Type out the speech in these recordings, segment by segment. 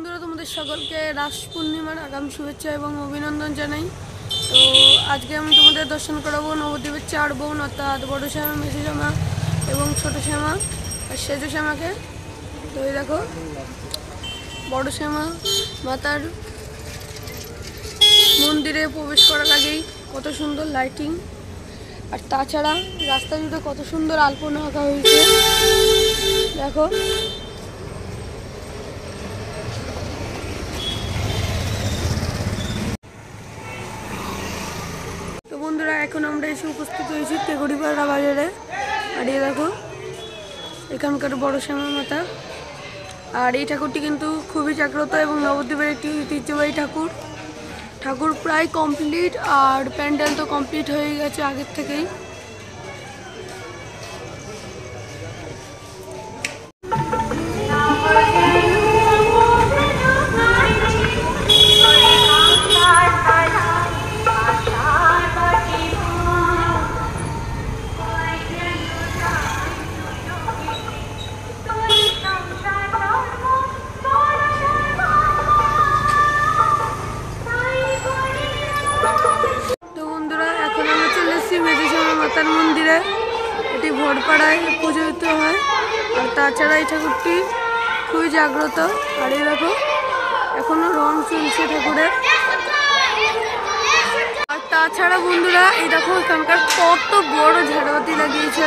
বন্ধুরা, তোমাদের সকলকে রাস পূর্ণিমার আগাম শুভেচ্ছা এবং অভিনন্দন জানাই। তো আজকে আমি তোমাদের দর্শন করাবো নবদ্বীপের চার বোন, অর্থাৎ বড় শ্যামা মেসি শ্যামা এবং ছোট শ্যামা আর সেজো শ্যামাকে। তো এই দেখো, বড় শ্যামা মাতার মন্দিরে প্রবেশ করার আগেই কত সুন্দর লাইটিং আর তাছাড়া রাস্তা জুড়ে কত সুন্দর আলপনা আঁকা হয়েছে। দেখো তো বন্ধুরা এখন আমরা এসে উপস্থিত হয়েছি তেগুড়িপাড়া বাজারে। আর এই দেখো, এখানকার বড় শ্যামা মাতা। আর এই ঠাকুরটি কিন্তু খুবই জাগ্রত এবং নবদ্বীপের একটি ঐতিহ্যবাহী ঠাকুর। ঠাকুর প্রায় কমপ্লিট আর প্যান্ডেল তো কমপ্লিট হয়ে গেছে আগের থেকেই। মাতার মন্দিরে, এটি ভোরপাড়ায় পুজো দিতে হয়। আর তাছাড়া এই ঠাকুরটি খুবই জাগ্রত। আর এই দেখো, এখনও রং চলছে ঠাকুরের। আর তাছাড়া বন্ধুরা, এই দেখো, এখানকার কত বড় ঝাড়বাতি লাগিয়েছে।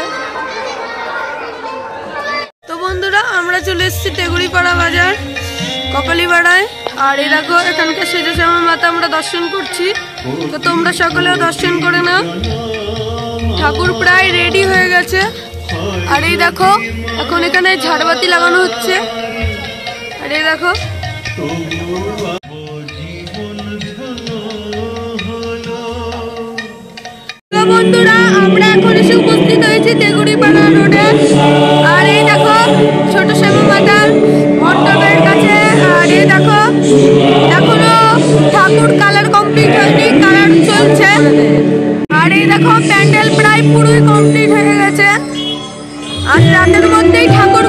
তো বন্ধুরা, আমরা চলে এসেছি তেগুড়িপাড়া বাজার, কপালিপাড়ায়। আর দেখো, এখানকার সেজশ্যামা মাতা আমরা দর্শন করছি। তো তোমরা সকলেও দর্শন করে নাও। ঠাকুর প্রায় রেডি হয়ে গেছে। আর এই দেখো, এখন এখানে ঝাড়বাতি লাগানো হচ্ছে। আর এই দেখো। বন্ধুরা, আমরা এখন এসে উপস্থিত হয়েছি তেগুড়িপাড়া রোডে। আর এই দেখো, ছোট শ্যামা মাতার মণ্ডপের কাছে। আর এই দেখো, এখনও ঠাকুর কালার কমপ্লিট হয়নি কালার চলছে। আর এই দেখো, প্যান্ডেল পুরোই কমপ্লিট হয়ে গেছে। আর রাতের মধ্যেই ঠাকুর